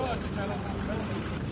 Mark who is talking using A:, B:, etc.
A: 多少斤了